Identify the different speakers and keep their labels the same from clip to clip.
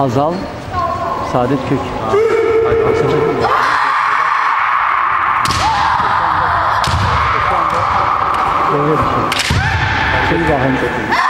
Speaker 1: Hazal Saadet Kök. Böyle bir şey. Şey bahane.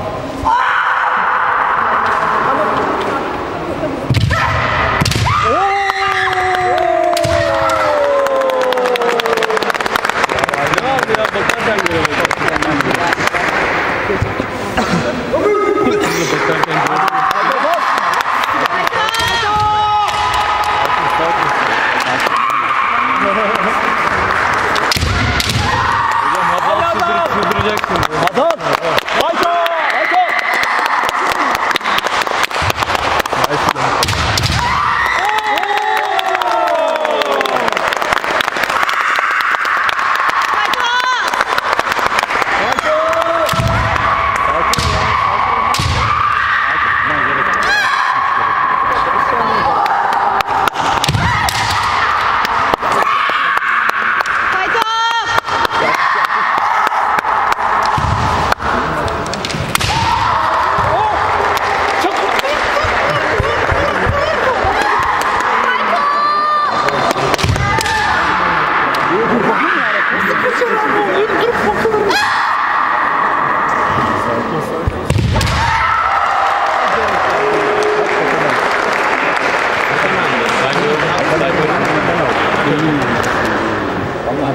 Speaker 2: Olha lá!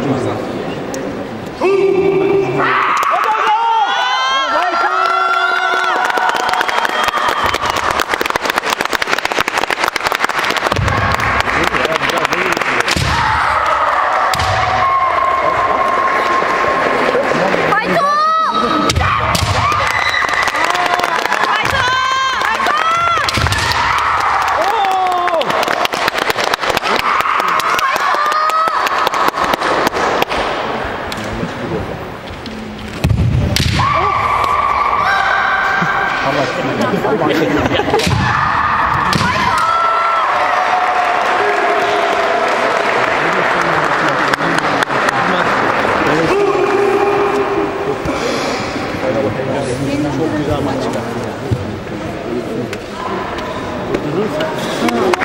Speaker 3: Можно. Çok güzel maç çıkarttı yani.